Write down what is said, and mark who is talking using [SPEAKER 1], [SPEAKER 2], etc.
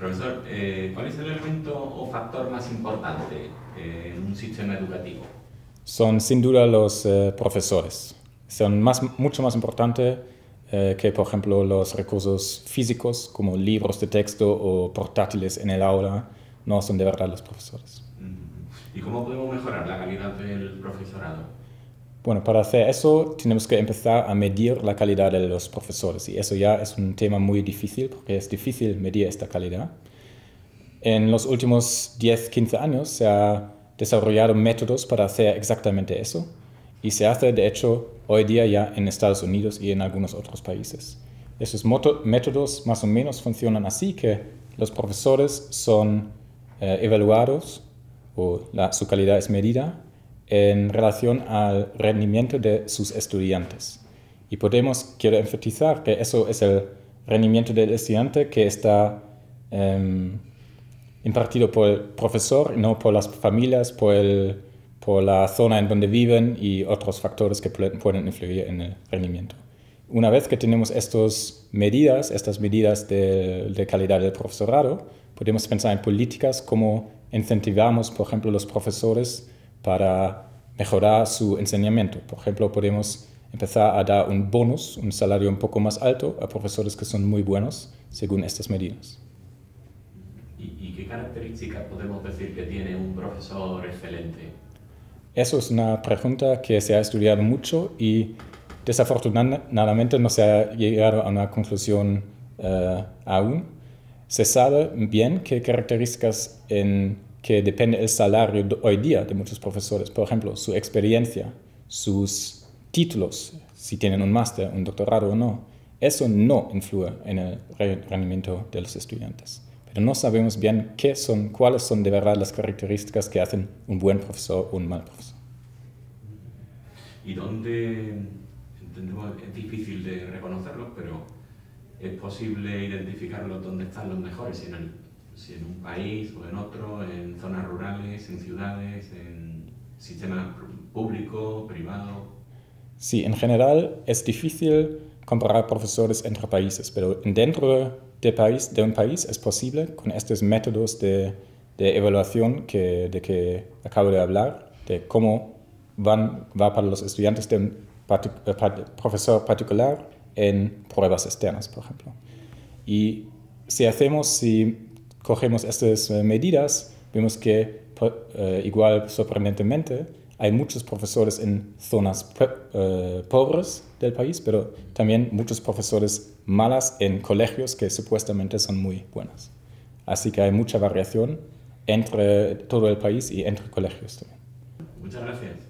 [SPEAKER 1] Profesor, eh, ¿cuál es el elemento o factor más importante eh, en un sistema educativo?
[SPEAKER 2] Son sin duda los eh, profesores. Son más, mucho más importantes que, por ejemplo, los recursos físicos como libros de texto o portátiles en el aula. No son de verdad los profesores.
[SPEAKER 1] ¿Y cómo podemos mejorar la calidad del profesorado?
[SPEAKER 2] Bueno, para hacer eso tenemos que empezar a medir la calidad de los profesores y eso ya es un tema muy difícil porque es difícil medir esta calidad. En los últimos 10, 15 años se han desarrollado métodos para hacer exactamente eso y se hace de hecho hoy día ya en Estados Unidos y en algunos otros países. Esos métodos más o menos funcionan así que los profesores son eh, evaluados o su calidad es medida en relación al rendimiento de sus estudiantes. Y podemos, quiero enfatizar que eso es el rendimiento del estudiante que está em, impartido por el profesor, no por las familias, por, el, por la zona en donde viven y otros factores que pueden influir en el rendimiento. Una vez que tenemos estas medidas, estas medidas de, de calidad del profesorado, podemos pensar en políticas como incentivamos, por ejemplo, los profesores para mejorar su enseñamiento. Por ejemplo, podemos empezar a dar un bonus, un salario un poco más alto a profesores que son muy buenos según estas medidas.
[SPEAKER 1] ¿Y, qué características podemos decir que tiene un profesor excelente?
[SPEAKER 2] Eso es una pregunta que se ha estudiado mucho y desafortunadamente no se ha llegado a una conclusión uh, aún. Se sabe bien qué características en que depende el salario hoy día de muchos profesores. Por ejemplo, su experiencia, sus títulos, si tienen un máster, un doctorado o no. Eso no influye en el rendimiento de los estudiantes. Pero no sabemos bien qué son, cuáles son de verdad las características que hacen un buen profesor o un mal profesor.
[SPEAKER 1] ¿Y dónde, entendemos, es difícil de reconocerlo, pero es posible identificarlo dónde están los mejores en el si en un país o en otro, en zonas rurales, en ciudades, en sistema público, privado.
[SPEAKER 2] Sí, en general es difícil comparar profesores entre países, pero dentro de, país, de un país es posible con estos métodos de, de evaluación que, de que acabo de hablar, de cómo van, va para los estudiantes de un eh, profesor particular en pruebas externas, por ejemplo. Y si hacemos, si cogemos estas eh, medidas, vemos que eh, igual sorprendentemente hay muchos profesores en zonas eh, pobres del país, pero también muchos profesores malas en colegios que supuestamente son muy buenos. Así que hay mucha variación entre todo el país y entre colegios también.
[SPEAKER 1] Muchas gracias.